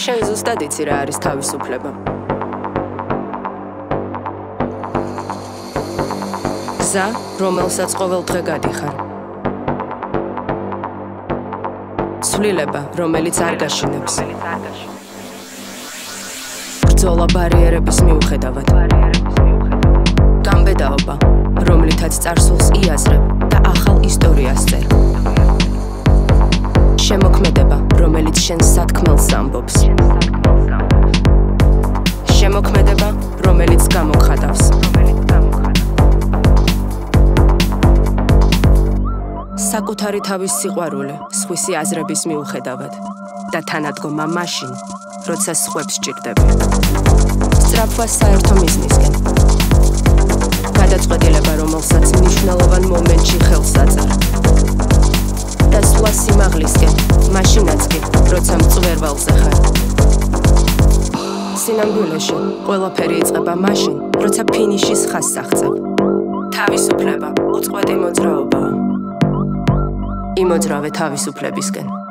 შენ ზუსტად იცი რა არის თავისუფლება. გზა, რომელსაც ყოველ დღე გადიხარ. ცვლილება, რომელიც არ გაშინებს. ბრძოლა ბარიერების მიუხედავად. გამბედაობა, რომლითაც წარსულს იაზრებ და ახალ ისტორიას წერ. შემოქმედება, რომელიც შენს სათქმელს ამბობს. საკუთარი თავის სიყვარული, სხვისი აზრების მიუხედავად და თანადგომა მაშინ, როცა სხვებს ჭირდები. სწრაფვა საერთო მიზნისკენ. გადაწყვეტილება, რომელსაც მნიშვნელოვან მომენტში ხელს აწერ. და სვლა სიმაღლისკენ, მაშინაც კი, როცა მწვერვალზე ხარ. სინამდვილეში, ყველაფერი იწყება მაშინ, როცა ფინიშის ხაზს აღწევ. თავისუფლება, უწყვეტი მოძრაობაა. იმოძრავე თავისუფლებისკენ.